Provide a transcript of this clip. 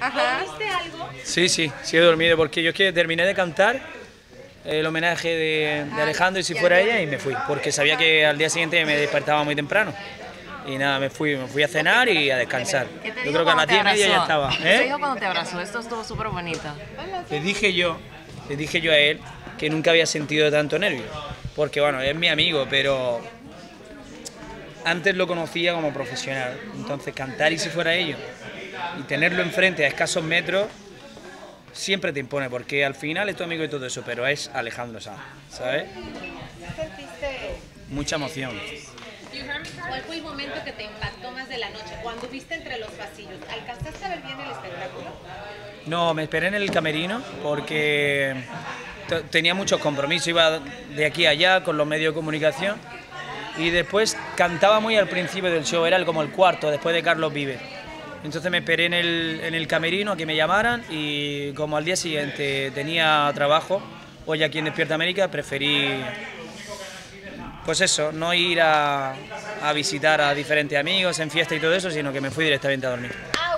¿Dormiste algo? Sí, sí, sí he dormido porque yo es que terminé de cantar el homenaje de, de Alejandro y si fuera ella y me fui, porque sabía que al día siguiente me despertaba muy temprano. Y nada, me fui, me fui a cenar y a descansar. ¿Qué te Yo creo que a las te 10 y media ya estaba. ¿Qué te ¿eh? dijo cuando te abrazó? Esto estuvo súper bonito. Le dije yo, le dije yo a él que nunca había sentido tanto nervio. Porque bueno, es mi amigo, pero antes lo conocía como profesional. Entonces cantar y si fuera ello y tenerlo enfrente a escasos metros siempre te impone, porque al final es tu amigo y todo eso, pero es Alejandro Sanz, ¿sabes? Mucha emoción. ¿Cuál fue el momento que te impactó más de la noche? Cuando viste entre los pasillos, ¿alcanzaste a ver bien el espectáculo? No, me esperé en el camerino porque tenía muchos compromisos, iba de aquí a allá con los medios de comunicación y después cantaba muy al principio del show, era como el cuarto después de Carlos Vive. Entonces me esperé en el, en el camerino a que me llamaran y como al día siguiente tenía trabajo, hoy aquí en Despierta América, preferí, pues eso, no ir a, a visitar a diferentes amigos en fiesta y todo eso, sino que me fui directamente a dormir. Ah,